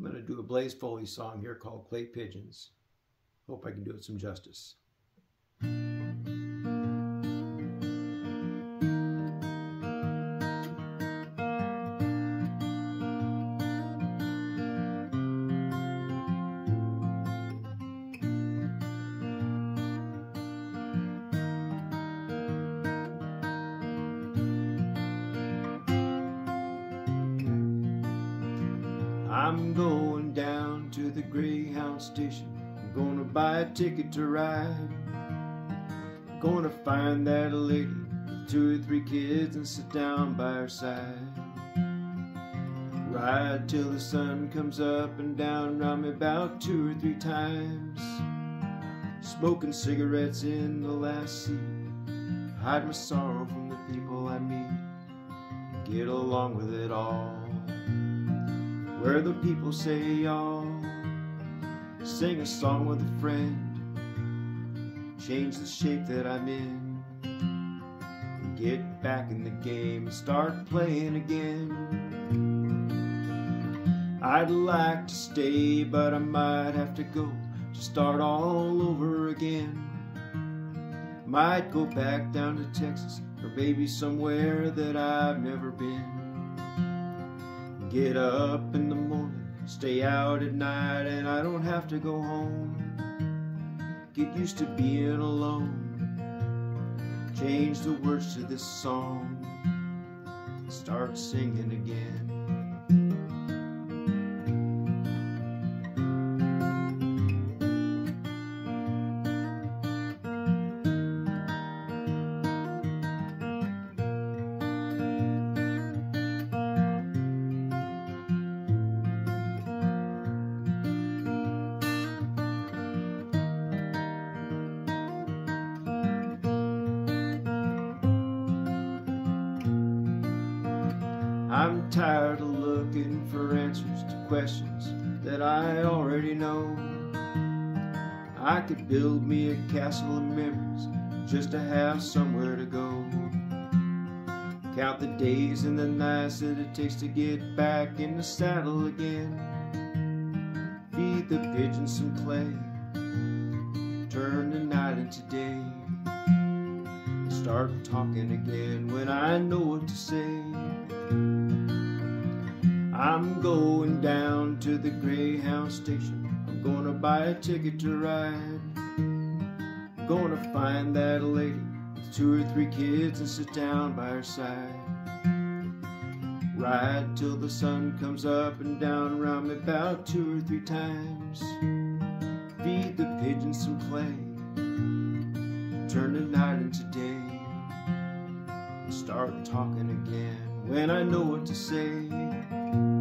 I'm going to do a Blaze Foley song here called Clay Pigeons. Hope I can do it some justice. I'm going down to the Greyhound station. I'm gonna buy a ticket to ride. I'm gonna find that lady with two or three kids and sit down by her side. Ride till the sun comes up and down round me about two or three times. Smoking cigarettes in the last seat. Hide my sorrow from the people I meet. Get along with it all where the people say y'all sing a song with a friend. Change the shape that I'm in. Get back in the game and start playing again. I'd like to stay but I might have to go to start all over again. Might go back down to Texas or maybe somewhere that I've never been Get up in the morning, stay out at night, and I don't have to go home. Get used to being alone. Change the words to this song. Start singing again. I'm tired of looking for answers to questions that I already know. I could build me a castle of memories just to have somewhere to go. Count the days and the nights that it takes to get back in the saddle again. Feed the pigeons some clay, turn the night into day. Start talking again when I know what to say. I'm going down to the Greyhound station. I'm gonna buy a ticket to ride. I'm gonna find that lady with two or three kids and sit down by her side. Ride till the sun comes up and down around me about two or three times. Feed the pigeons some clay. Turn the night into day. And start talking again when I know what to say.